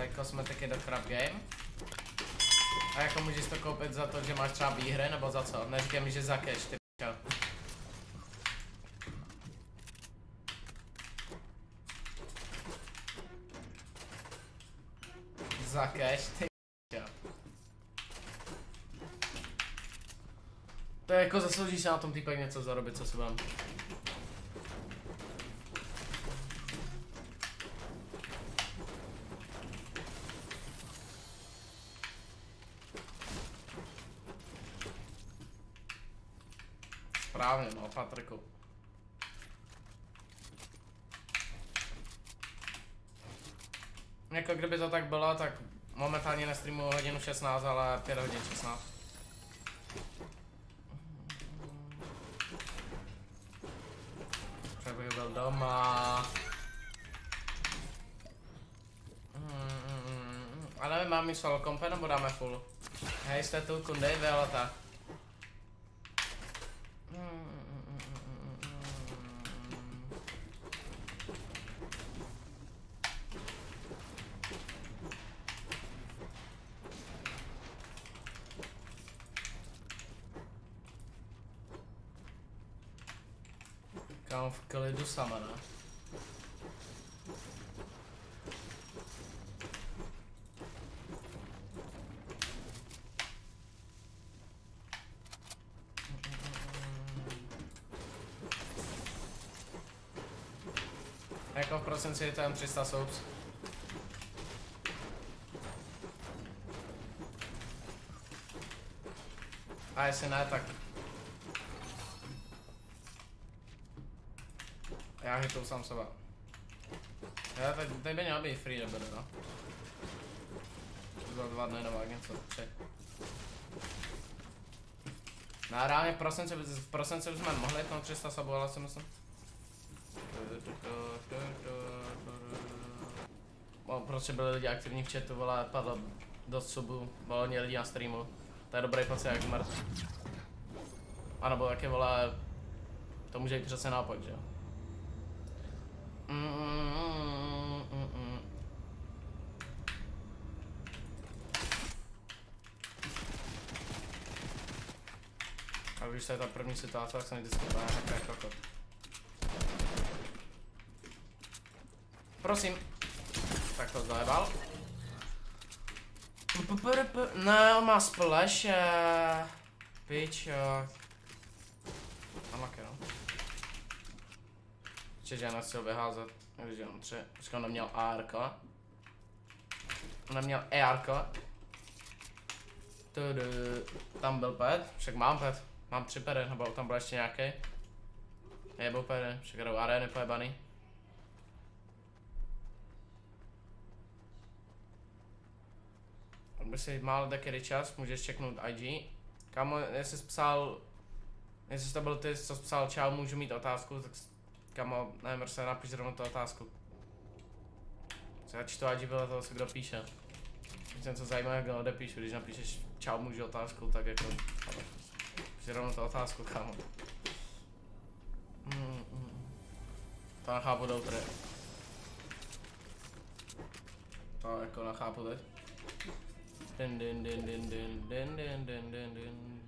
To je kosmetiky do Crab Game. A jako můžeš to koupit za to, že máš třeba výhry, nebo za co? Neříkej mi, že za cash, ty p***o. Za cash, ty p***o. To je jako zaslouží se na tom týpek něco zarobit, co se vám. Správně, no, Patriku. Jako kdyby to tak bylo, tak momentálně na streamu hodinu 16, ale 5 hodin 16. Třeba bych byl doma. Mm, Ale nevím, mám mi solo kompe nebo dáme full? Hej, jste tu kundy, Violeta. V klidu sama, ne? Jako v prosinci je tam 300 subs. A jestli ne, tak Já hitou sám sebe. Já teď, teď by měla být free nebude, no. Za dva dny nebo něco, tři. No reálně v prosinci, v prosinci jsme mohli jít 300 sabů, ale si myslím. No, prostě byli lidi aktivní v chatu, vole, padlo dost subů, bylo hodně lidí na streamu. To je dobrý pocit jak mrt. A nebo taky vole, to může jít přesně naopak, že jo. A když to je ta první situace, tak se mi vždycky pane jako kokot. Prosím. Tak to zajebal. Ne, on má splash. Pičo. Unlucky, no. Ještě, že nechtěl vyházet, když jenom tři. Počkej, on neměl ARK. On neměl ERK. Tudu. Tam byl pet, však mám pet. Mám tři pedy, nebo tam byl ještě nějaký. Nejebou pedy, však jdou arény pojebaný. Kdyby si málo taky čas, můžeš čeknout IG. Kámo, jestli jsi psal, jestli to byl ty, co psal čau, můžu mít otázku, tak Kamo, nevím, se napiš rovnou tu otázku. Co já čtu, ať bylo to, kdo píše. Když něco zajímavého odepíšu, když napíšeš čau můžu otázku, tak jako, ale, piš rovnou tu otázku, kamo. Mm, mm. To nechápu doutry. To jako nechápu teď. Din din din din din din din din din din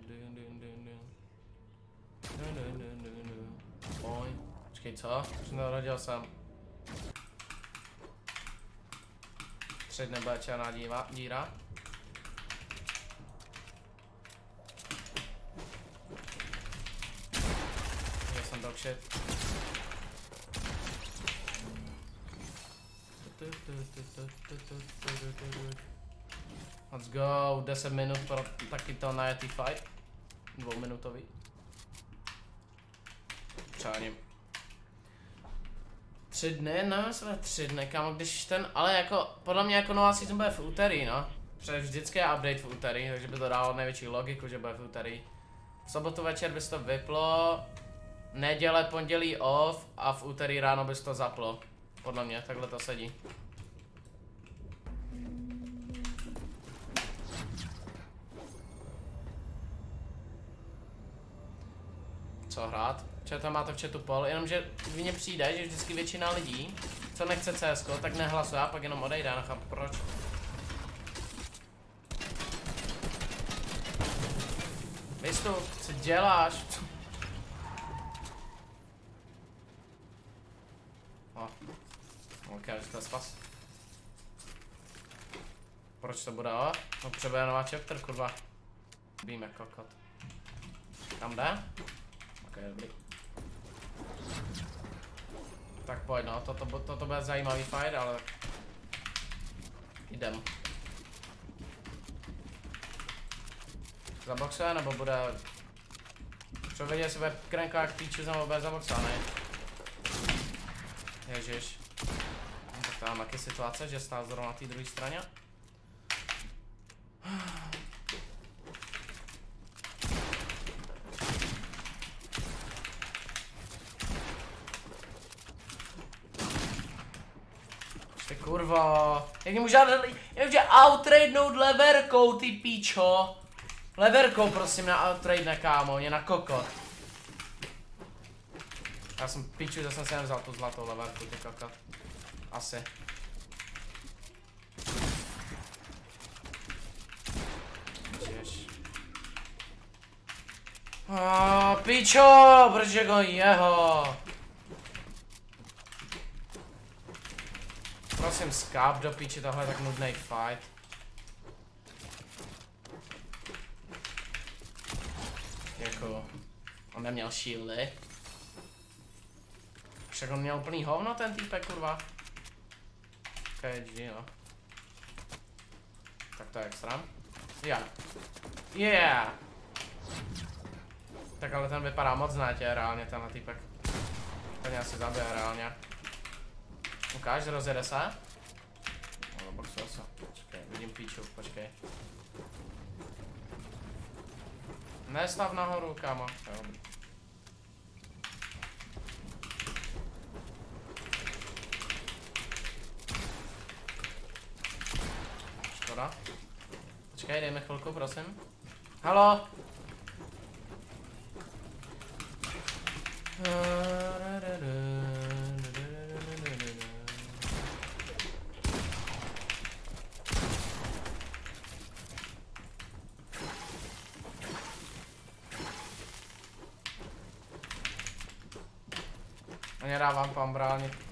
Počkej, co? Narodil jsem. Tři dny bude černá díva, díra. Já jsem dog shit. Let's go, 10 minut pro taky to najetý fight. Dvouminutový. Přáním. Tři dny, no, jsme tři dny, kámo, když ten, ale jako, podle mě jako nová season bude v úterý, no. Protože vždycky je update v úterý, takže by to dalo největší logiku, že bude v úterý. V sobotu večer bys to vyplo, neděle, pondělí off a v úterý ráno bys to zaplo. Podle mě, takhle to sedí. co hrát. Če tam máte v chatu pol, jenomže mně přijde, že vždycky většina lidí, co nechce CS, tak nehlasuje a pak jenom odejde, nechápu proč. Vystup, co děláš? O, ok, už to spas. Proč to bude o? No potřebuje nová chapter, kurva. Víme, kokot. Tam jde? Ok, dobrý. Tak pojď no, toto, toto, bude zajímavý fight, ale... Jdem. Zaboxuje, nebo bude... Čo vědět, jestli bude krenka jak píču, nebo bude zaboxovaný. Ježiš. No, tak tam taky situace, že stál zrovna na té druhé straně. Ty kurva, jak můžu žádat, jak může outradenout leverkou, ty píčo. Leverkou prosím na outtrade kámo, mě na kokot. Já jsem píču, že jsem si nevzal tu zlatou leverku, ty kokot. Asi. Ježiš. A pičo, protože go jeho. Prosím, skáp do píči, tohle je tak nudný fight. Jako, on neměl shieldy. Však on měl úplný hovno ten týpek, kurva. KG, no. Tak to je extra. Yeah. Yeah! Tak ale ten vypadá moc znátě, reálně tenhle týpek. Ten asi zabije reálně. Ukáž, rozjede se? Boxuje se. Počkej, vidím píču, počkej. Nestav nahoru, kámo. Jo, dobrý. Škoda. Počkej, dejme chvilku, prosím. Halo? A Nie, rawan pan broni.